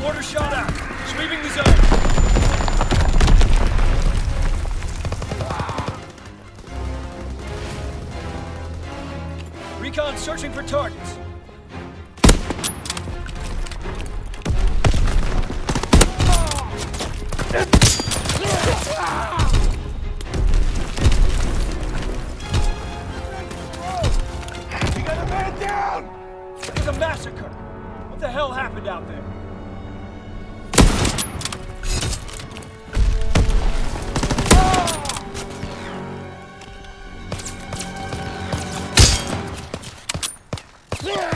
Mortar shot out. Sweeping the zone. Recon searching for targets. Down. It was a massacre. What the hell happened out there? Yeah!